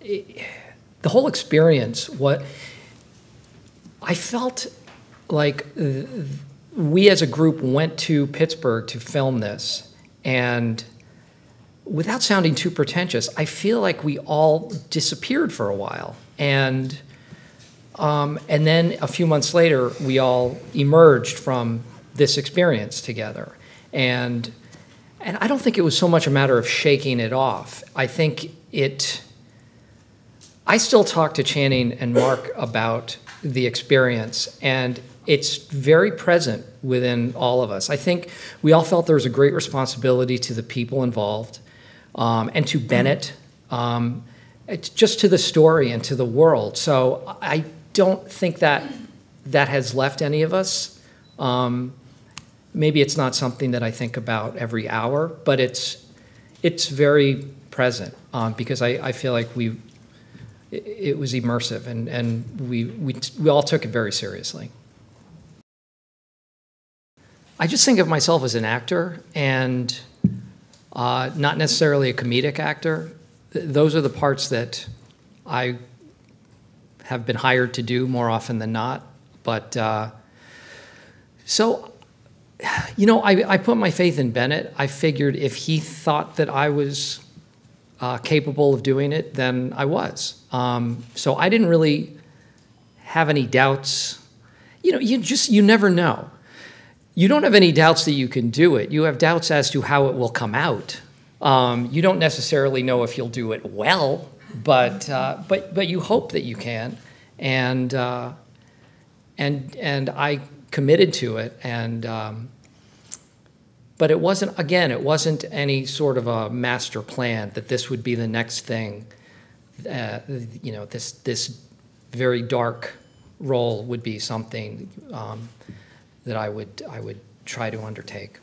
the whole experience, what I felt like we as a group went to Pittsburgh to film this, and without sounding too pretentious, I feel like we all disappeared for a while, and um, and then a few months later, we all emerged from this experience together, and and I don't think it was so much a matter of shaking it off. I think it. I still talk to Channing and Mark about the experience, and it's very present within all of us. I think we all felt there was a great responsibility to the people involved um, and to Bennett, um, just to the story and to the world. So I don't think that that has left any of us. Um, maybe it's not something that I think about every hour, but it's it's very present um, because I, I feel like we it, was immersive and, and we, we, we all took it very seriously. I just think of myself as an actor and uh, not necessarily a comedic actor. Th- those are the parts that I have been hired to do more often than not. But uh, so, you know, I, I, put my faith in Bennett. I figured if he thought that I was uh, capable of doing it, than I was. Um, so I didn't really have any doubts. You know, you just, you never know you don't have any doubts that you can do it. You have doubts as to how it will come out. Um, you don't necessarily know if you'll do it well, but uh, but but you hope that you can, and uh, and and I committed to it, and um, but it wasn't again. It wasn't any sort of a master plan that this would be the next thing. Uh, you know, this this very dark role would be something. Um, that I would, I would try to undertake.